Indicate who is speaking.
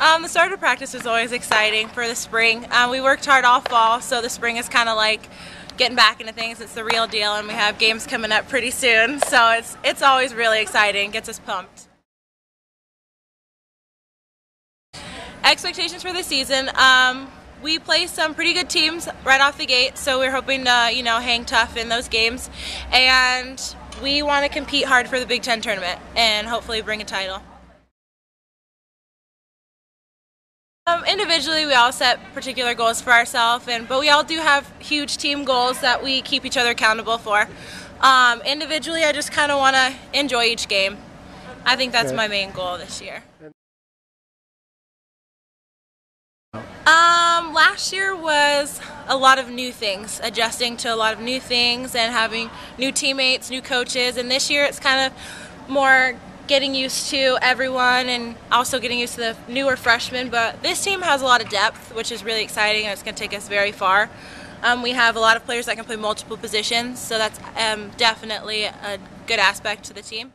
Speaker 1: Um, the start of practice is always exciting for the spring. Um, we worked hard all fall, so the spring is kind of like getting back into things. It's the real deal, and we have games coming up pretty soon, so it's it's always really exciting. Gets us pumped. Expectations for the season. Um, we play some pretty good teams right off the gate, so we're hoping to you know hang tough in those games, and we want to compete hard for the Big Ten tournament and hopefully bring a title. Um, individually, we all set particular goals for ourselves, and but we all do have huge team goals that we keep each other accountable for. Um, individually, I just kind of want to enjoy each game. I think that's
Speaker 2: Okay.
Speaker 1: my main goal this year. Um, last year was a lot of new things, adjusting to a lot of new things and having new teammates, new coaches. And this year it's kind of more getting used to everyone and also getting used to the newer freshmen. But this team has a lot of depth, which is really exciting and it's going to take us very far. Um, we have a lot of players that can play multiple positions, so that's um, definitely a good aspect to the team.